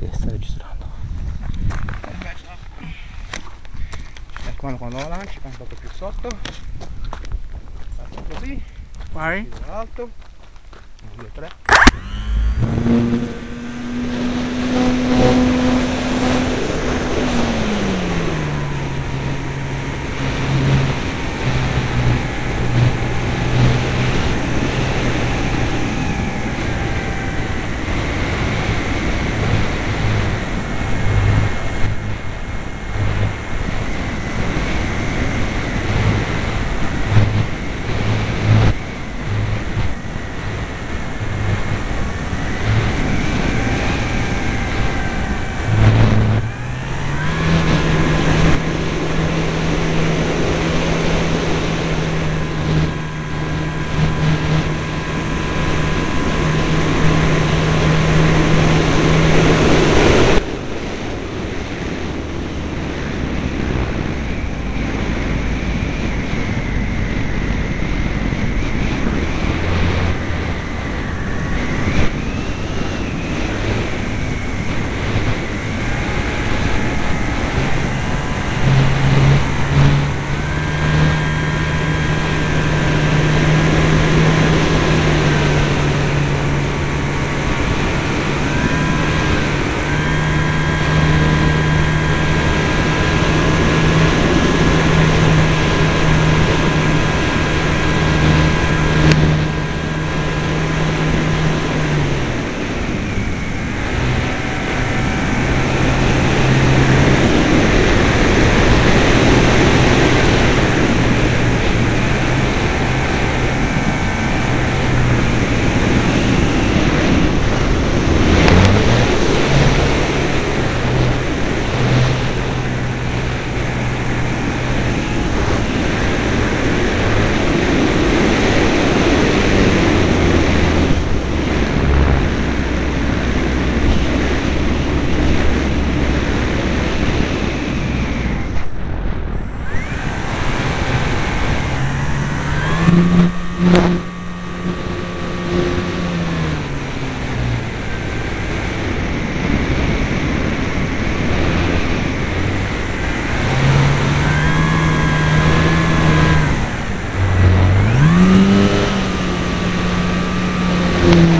che sta registrando. Quando, quando lo lanci fa un po' più sotto. Faccio così. Vai. alto 1 2 3 Thank mm -hmm. you.